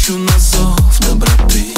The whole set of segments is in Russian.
Отвечу на зов доброты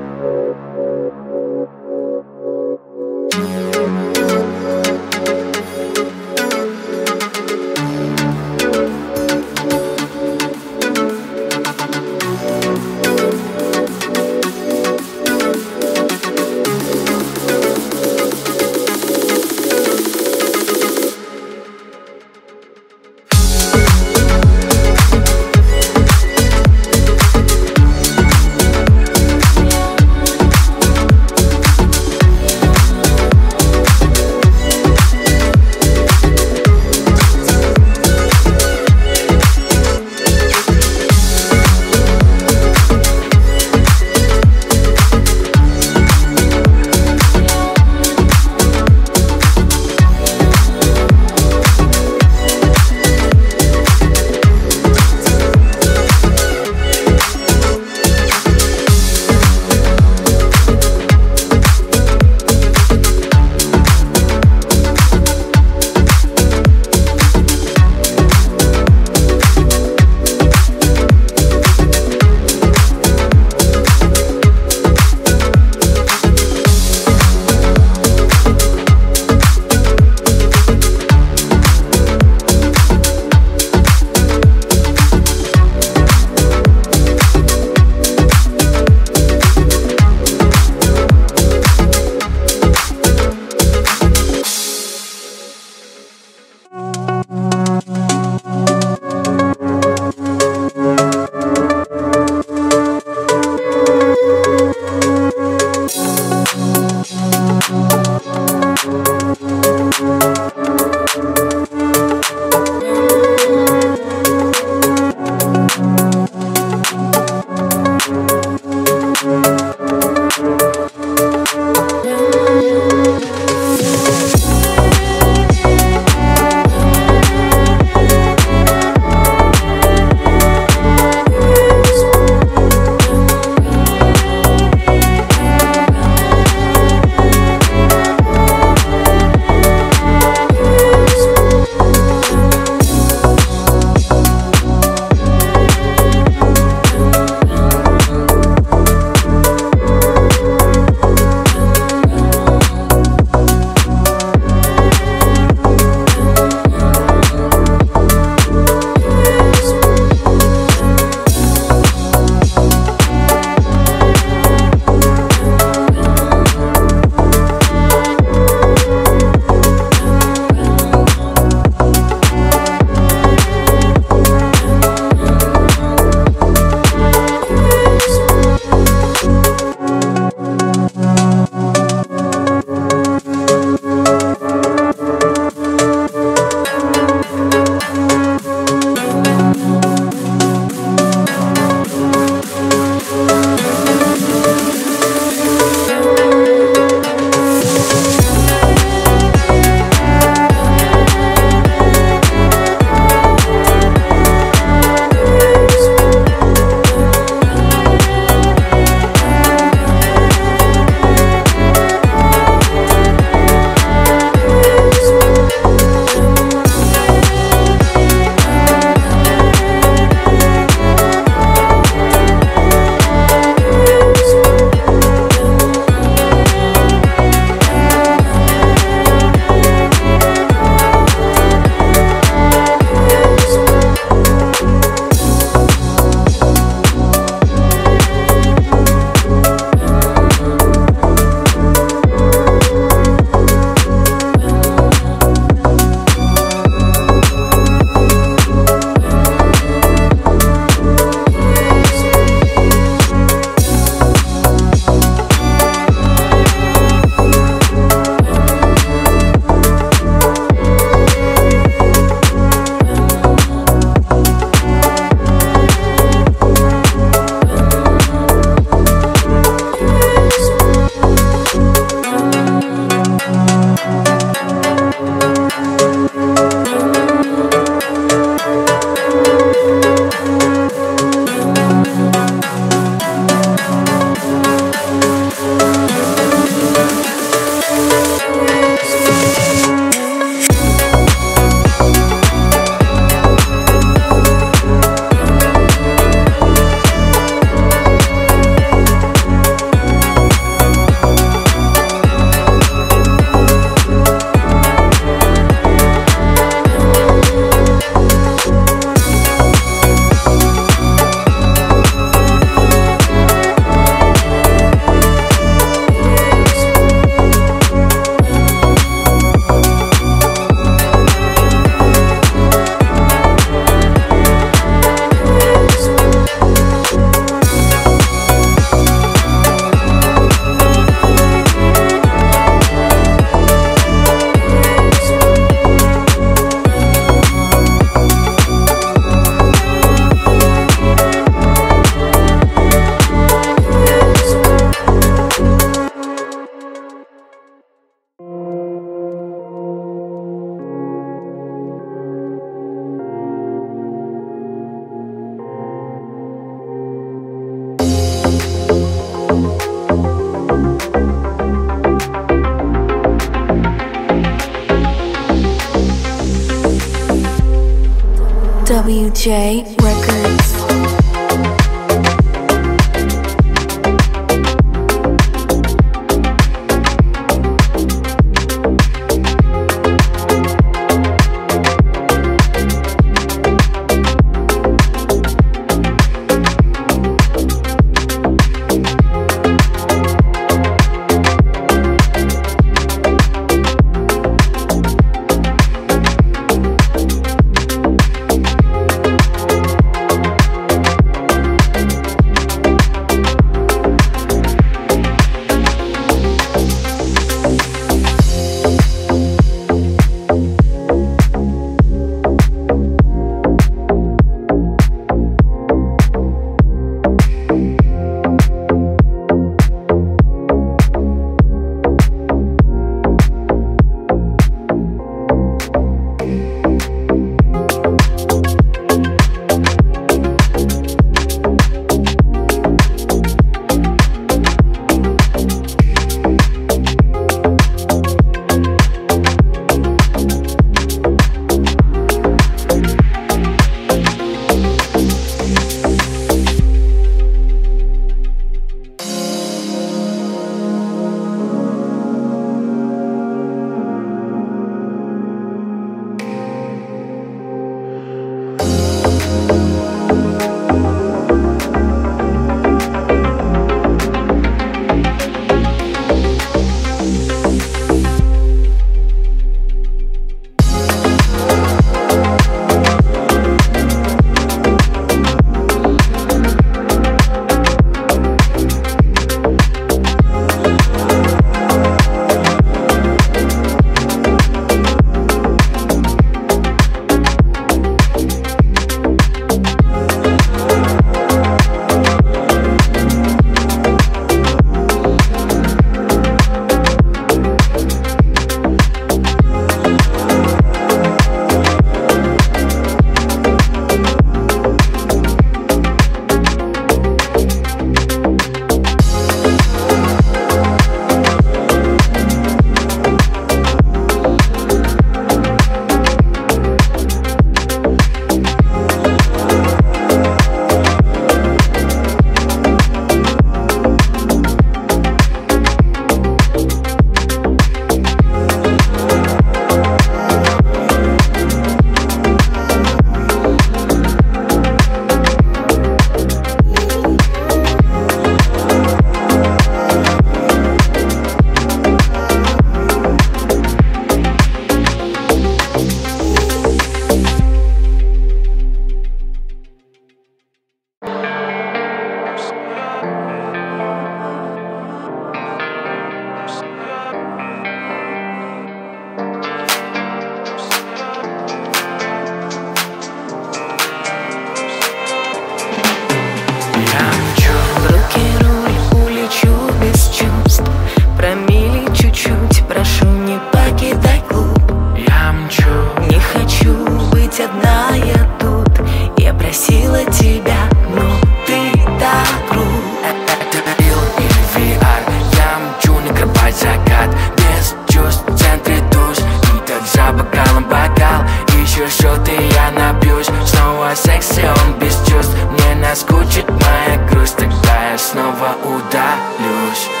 о сексе он без чувств. Мне наскучит моя грусть Тогда я снова удалюсь.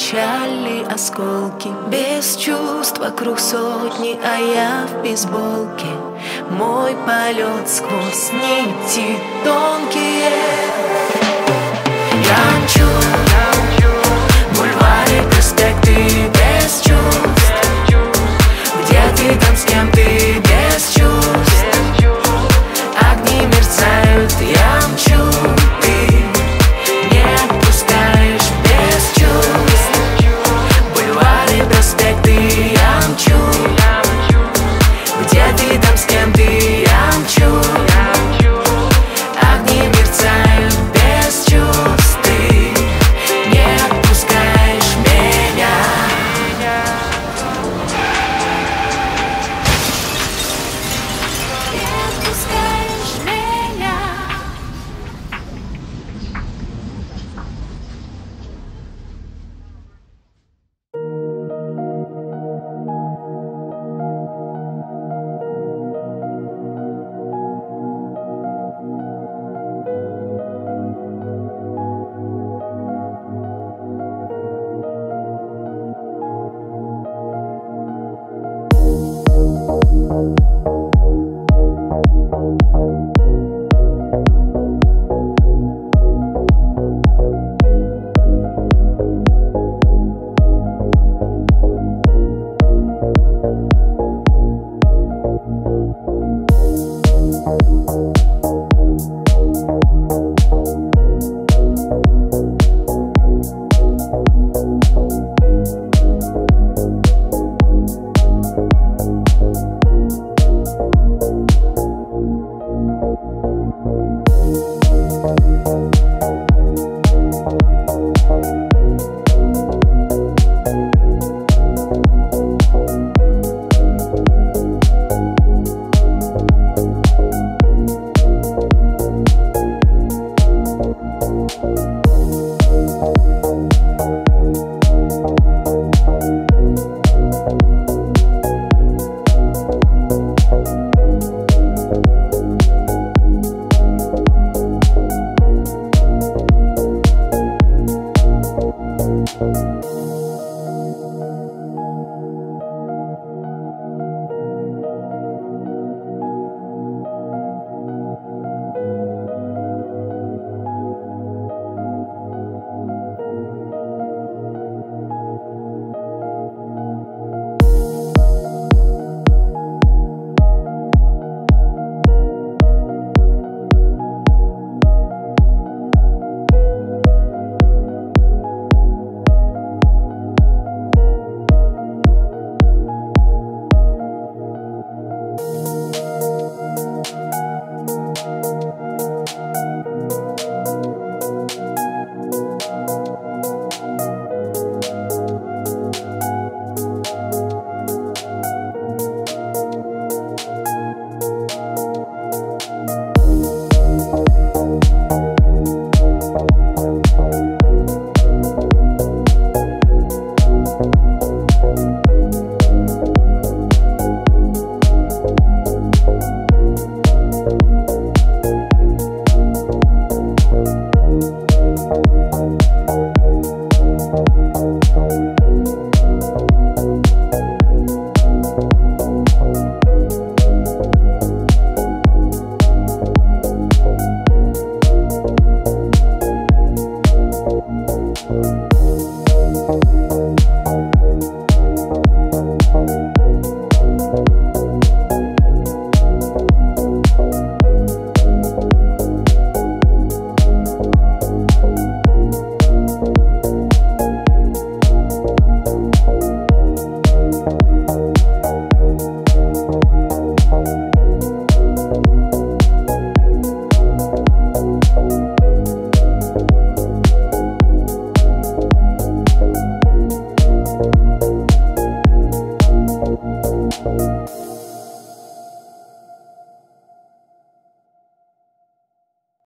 Печали осколки. Без чувств вокруг сотни А я в бейсболке. Мой полет сквозь нити тонкие. Я мчу, Бульвары, проспекты без чувств. Где ты там, с кем ты